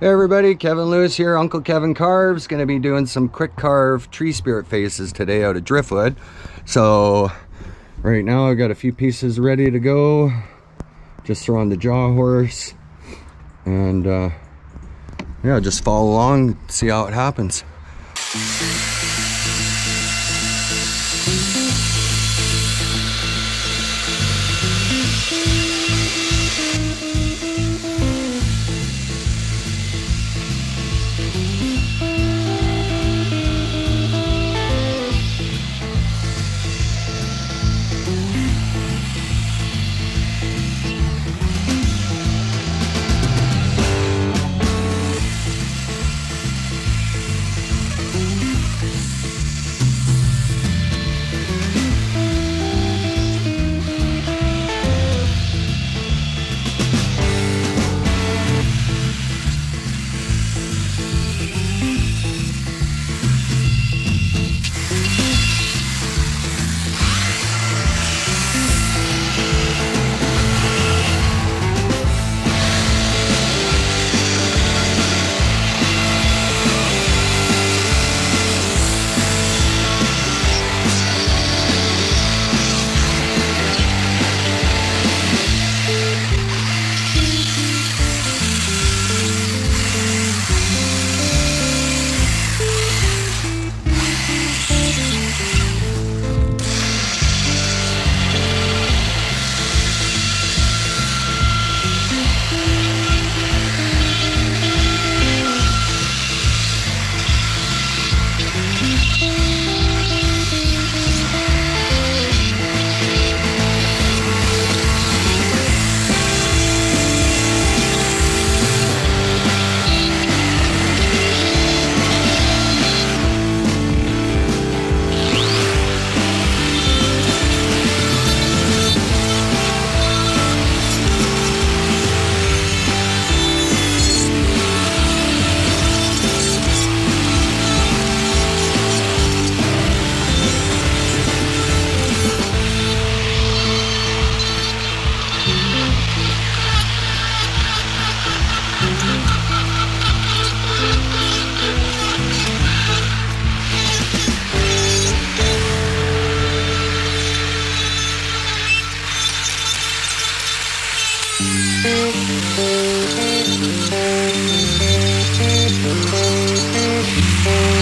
Hey everybody, Kevin Lewis here, Uncle Kevin Carves. Gonna be doing some quick carve tree spirit faces today out of driftwood. So right now I've got a few pieces ready to go. Just throwing the jaw horse. And uh, yeah, just follow along, see how it happens. Thank you.